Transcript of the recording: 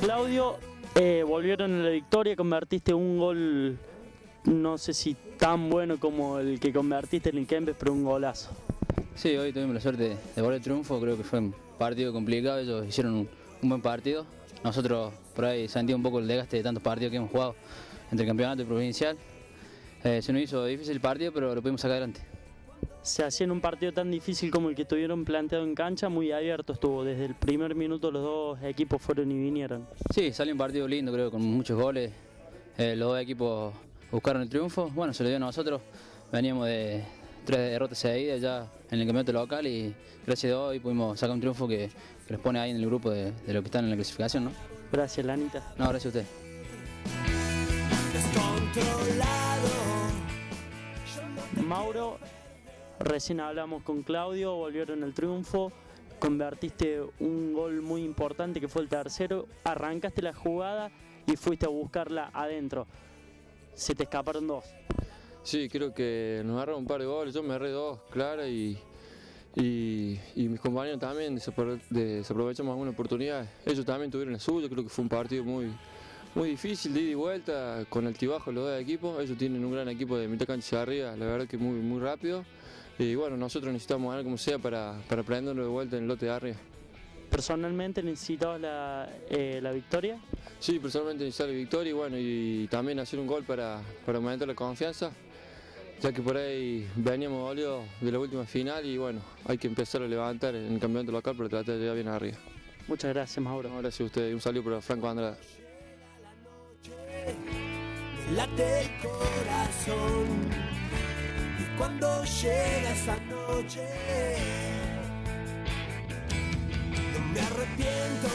Claudio, eh, volvieron a la victoria, convertiste un gol, no sé si tan bueno como el que convertiste en el Kempes, pero un golazo. Sí, hoy tuvimos la suerte de volver el triunfo, creo que fue un partido complicado, ellos hicieron un, buen partido. Nosotros por ahí sentimos un poco el desgaste de tantos partidos que hemos jugado entre el campeonato y provincial. Eh, se nos hizo difícil el partido, pero lo pudimos sacar adelante. Se hacía en un partido tan difícil como el que tuvieron planteado en cancha, muy abierto estuvo. Desde el primer minuto los dos equipos fueron y vinieron. Sí, salió un partido lindo, creo, con muchos goles. Eh, los dos equipos buscaron el triunfo. Bueno, se lo dio a nosotros. Veníamos de tres derrotas seguidas ya en el campeonato local y gracias a hoy pudimos sacar un triunfo que, que los pone ahí en el grupo de, de los que están en la clasificación, ¿no? Gracias, Lanita. No, gracias a usted. Mauro, recién hablamos con Claudio, volvieron el triunfo, convertiste un gol muy importante que fue el tercero, arrancaste la jugada y fuiste a buscarla adentro. Se te escaparon dos. Sí, creo que nos agarraron un par de goles, yo me agarré dos, Clara, y, y, y mis compañeros también desapro- desaprovechamos alguna oportunidad. Ellos también tuvieron la suya, creo que fue un partido muy, muy difícil de ida y vuelta, con altibajo los dos equipos. Ellos tienen un gran equipo de mitad cancha arriba, la verdad que muy, muy rápido. Y bueno, nosotros necesitamos ganar como sea para, para prenderlo de vuelta en el lote de arriba. Personalmente necesitabas la, eh, la victoria. Sí, personalmente necesitar la victoria y bueno, y también hacer un gol para, para aumentar la confianza, ya que por ahí veníamos dolidos de la última final y bueno, hay que empezar a levantar en el campeonato local para tratar de llegar bien arriba. Muchas gracias, Mauro. No, gracias a ustedes y un saludo para Franco Andrade. Late el corazón. Y cuando llega esa noche no me arrepiento